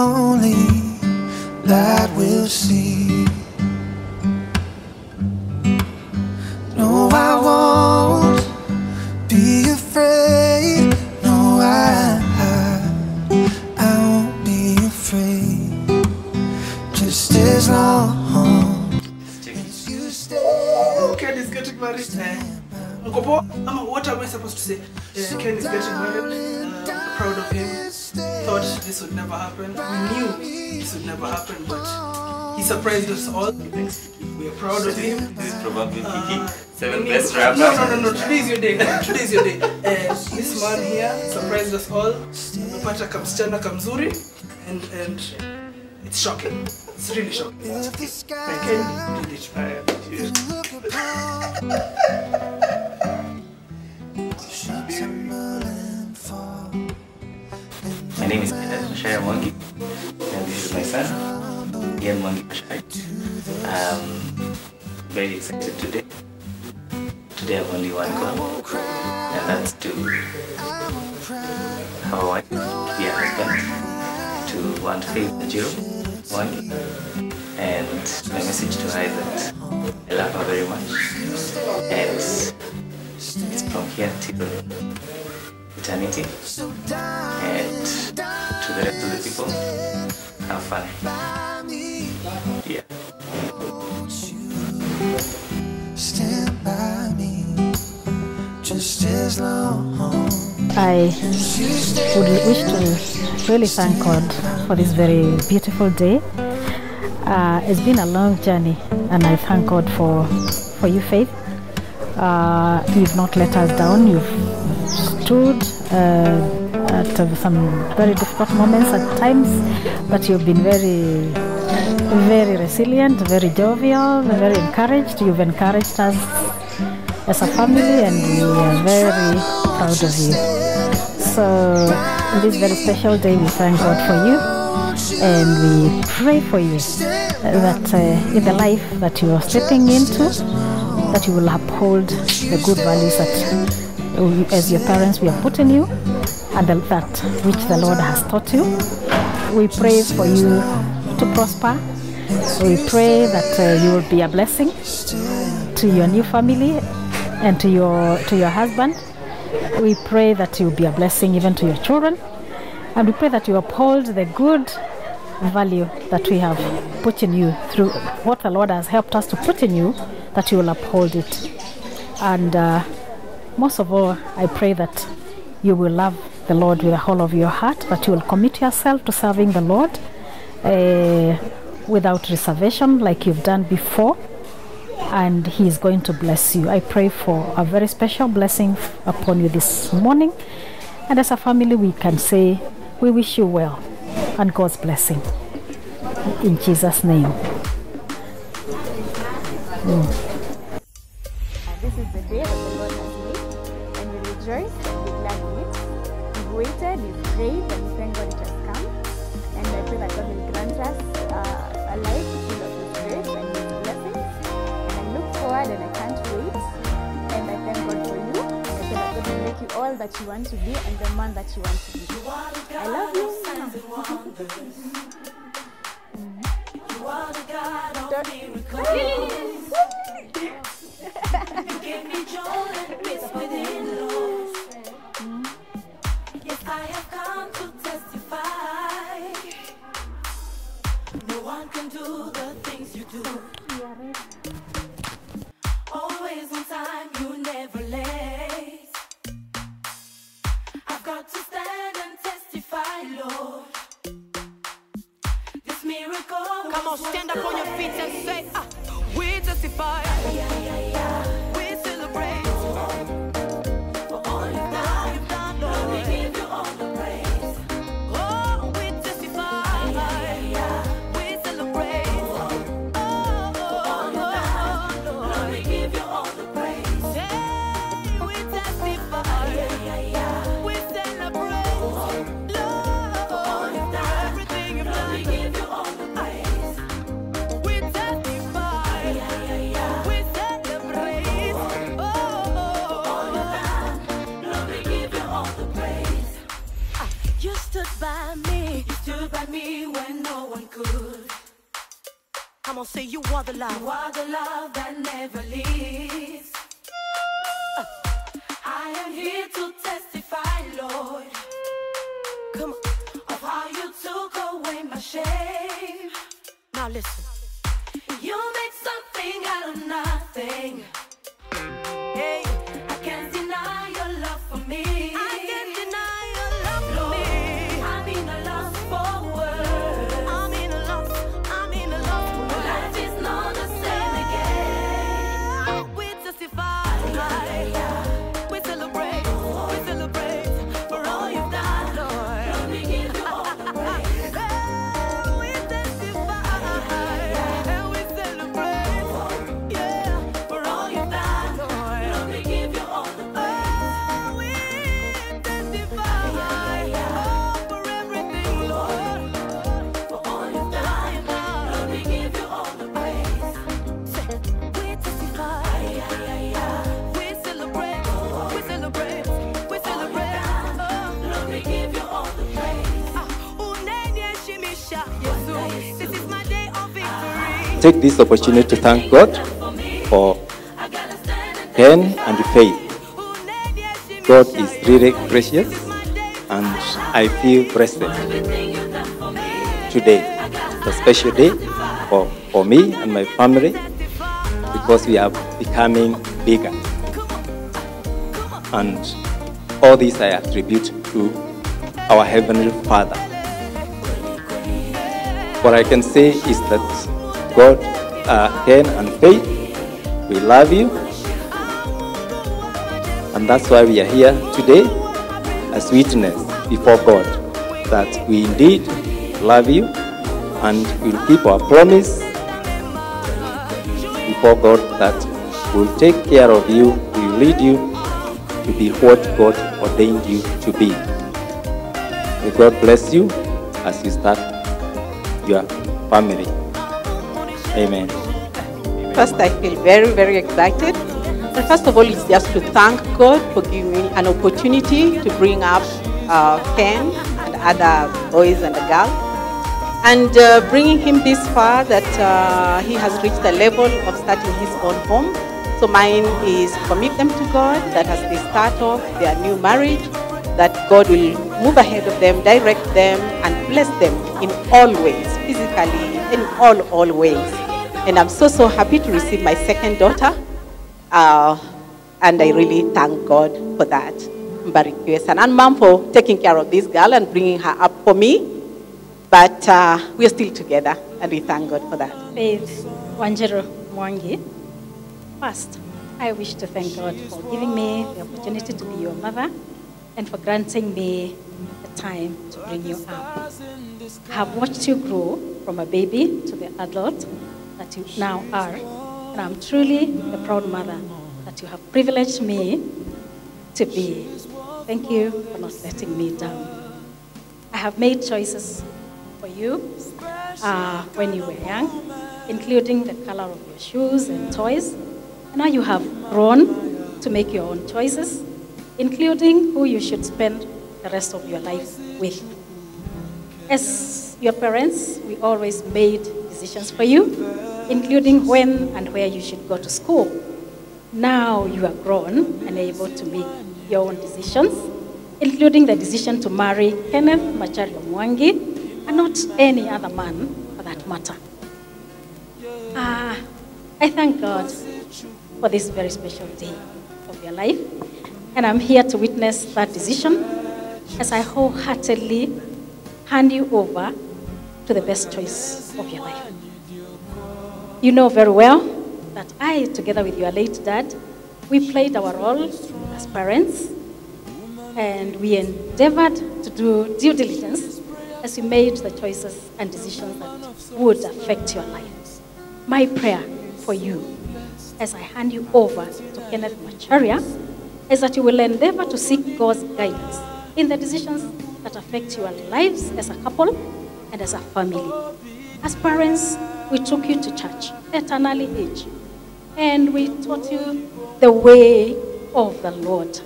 only that will see. No, I won't be afraid. No, I, I won't be afraid. Just as long as you stay. Is getting married. Uncle Paul, what am I supposed to say? Uh, Ken is getting married. Proud of him. Thought this would never happen. We knew this would never happen, but he surprised us all. We are proud of him. This is probably Uh, picking seven we best knew- rappers. No, no, no, no. Today's your day. Today's your day. Uh, this man here surprised us all. Amepata kamsichana kamzuri, and and it's shocking. It's really shocking. If the sky Ken did it. Very excited today. Today I have only one goal, and that's to have a wife, be a husband, to want Faith Wanjiro Mwangi. And my message to her is that I love her very much, and it's from here till eternity. And to the rest of the people, have fun. By me, just as long I would wish to really thank God for this very beautiful day. Uh, it's been a long journey, and I thank God for for you, Faith. Uh, you've not let us down. You've stood uh, at uh, some very difficult moments at times, but you've been very, very resilient, very jovial, very encouraged. You've encouraged us as a family, and we are very proud of you. So, on this very special day, we thank God for you and we pray for you that uh, in the life that you are stepping into, that you will uphold the good values that, we, as your parents, we have put in you, and that which the Lord has taught you. We pray for you to prosper. We pray that uh, you will be a blessing to your new family and to your to your husband. We pray that you will be a blessing even to your children. And we pray that you uphold the good value that we have put in you through what the Lord has helped us to put in you, that you will uphold it. And uh, most of all, I pray that you will love the Lord with the whole of your heart, that you will commit yourself to serving the Lord uh, without reservation, like you've done before and he is going to bless you. I pray for a very special blessing upon you this morning. And as a family, we can say, we wish you well and God's blessing. In Jesus' name. This be and the man that you want to be. I love you. Always on time, you never late. Come stand up on your feet and say, ah, we testify. Love that never leaves. Uh, I am here to testify, Lord, Come on. of how you took away my shame. Now listen. Take this opportunity to thank God for I and Faith. God is really gracious and I feel blessed today. It's a special day for, for me and my family because we are becoming bigger. And all this I attribute to our Heavenly Father. What I can say is that God, uh, Ken and Faith, we love you. And that's why we are here today as witness before God that we indeed love you and will keep our promise before God that we'll take care of you, we'll lead you to be what God ordained you to be. May God bless you as you start your family. Amen. First, I feel very, very excited. And first of all, it's just to thank God for giving me an opportunity to bring up uh, Ken and other boys and girls, and uh, bringing him this far that uh, he has reached the level of starting his own home. So mine is commit them to God that as they start off their new marriage, that God will move ahead of them, direct them, and bless them in all ways, physically, in all, all ways. And I'm so, so happy to receive my second daughter. Uh, and I really thank God for that. Mbarikiwe. And mom for taking care of this girl and bringing her up for me. But uh, we're still together, and we thank God for that. Faith Wanjiro Mwangi. First, I wish to thank God for giving me the opportunity to be your mother and for granting me the time to bring you up. I have watched you grow from a baby to the adult that you now are, and I'm truly a proud mother that you have privileged me to be. Thank you for not letting me down. I have made choices for you uh, when you were young, including the color of your shoes and toys. And now you have grown to make your own choices, including who you should spend the rest of your life with. As your parents, we always made decisions for you, including when and where you should go to school. Now you are grown and able to make your own decisions, including the decision to marry Kenneth Macharia Mwangi and not any other man for that matter. Ah, I thank God for this very special day of your life, and I'm here to witness that decision as I wholeheartedly hand you over to the best choice of your life. You know very well that I, together with your late dad, we played our role as parents and we endeavored to do due diligence as we made the choices and decisions that would affect your life. My prayer for you as I hand you over to Kenneth Macharia is that you will endeavor to seek God's guidance in the decisions that affect your lives as a couple and as a family. As parents, we took you to church at an early age, and we taught you the way of the Lord.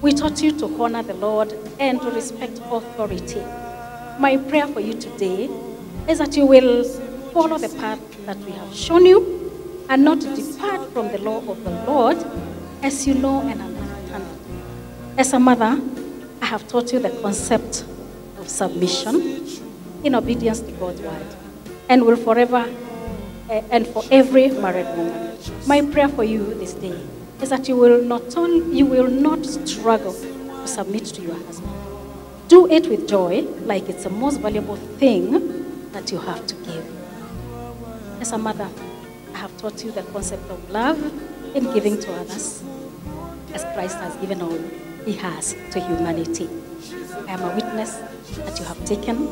We taught you to honor the Lord and to respect authority. My prayer for you today is that you will follow the path that we have shown you and not depart from the law of the Lord as you know and understand. As a mother, I have taught you the concept of submission in obedience to God's word and will forever eh, and for every married woman. My prayer for you this day is that you will not only, you will not struggle to submit to your husband. Do it with joy, like it's the most valuable thing that you have to give. As a mother, I have taught you the concept of love in giving to others, as Christ has given all he has to humanity. I am a witness that you have taken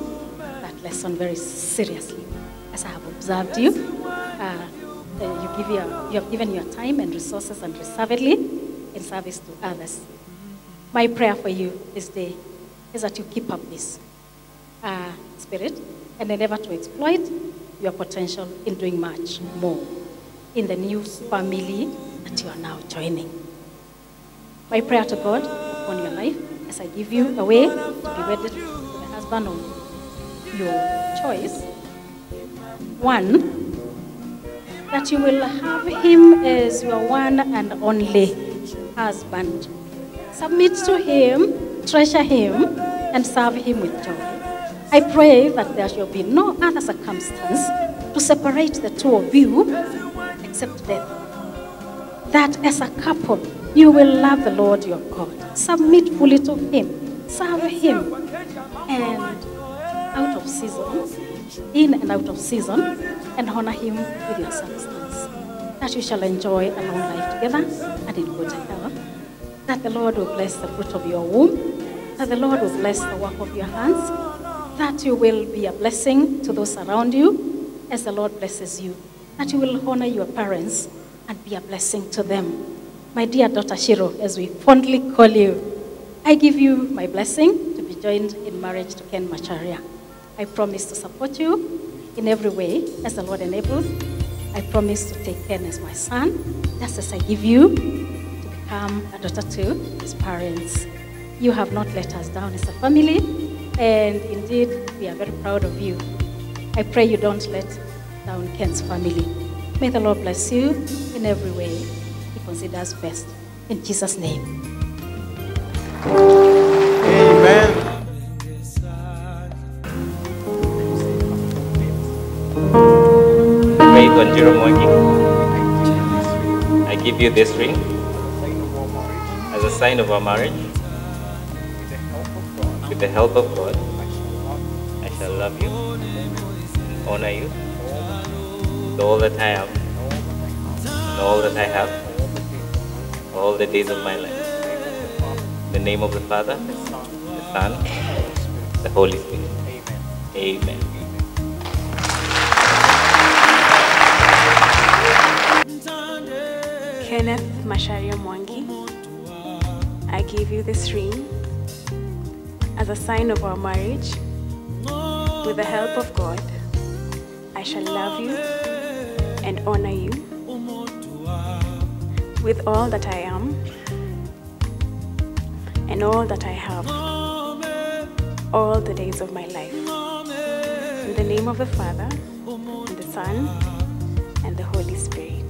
lesson very seriously. As I have observed you, uh, you, give your, you have given your time and resources and unreservedly in service to others. My prayer for you this day is that you keep up this uh, spirit and endeavor to exploit your potential in doing much more in the new family that you are now joining. My prayer to God upon your life as I give you a way to be wedded to the husband of your choice. One, that you will have him as your one and only husband. Submit to him, treasure him, and serve him with joy. I pray that there shall be no other circumstance to separate the two of you except death. That as a couple, you will love the Lord your God, submit fully to him, serve him, and out of season, in and out of season, and honor him with your substance. That you shall enjoy a long life together and in good health. That the Lord will bless the fruit of your womb. That the Lord will bless the work of your hands. That you will be a blessing to those around you as the Lord blesses you. That you will honor your parents and be a blessing to them. My dear daughter Shiro, as we fondly call you, I give you my blessing to be joined in marriage to Ken Macharia. I promise to support you in every way as the Lord enables. I promise to take Ken as my son, just as I give you to become a daughter to his parents. You have not let us down as a family, and indeed, we are very proud of you. I pray you don't let down Ken's family. May the Lord bless you in every way he considers best. In Jesus' name. May Wanjiro Mwangi, I give you this ring as a sign of our marriage. With the help of God, I shall love you, honor you, with all that I am, and all that I have, all the days of my life. In the name of the Father, the Son, the Holy Spirit. Amen. Kenneth Macharia Mwangi, I give you this ring as a sign of our marriage. With the help of God, I shall love you and honor you with all that I am and all that I have, all the days of my life. In the name of the Father, and the Son, and the Holy Spirit.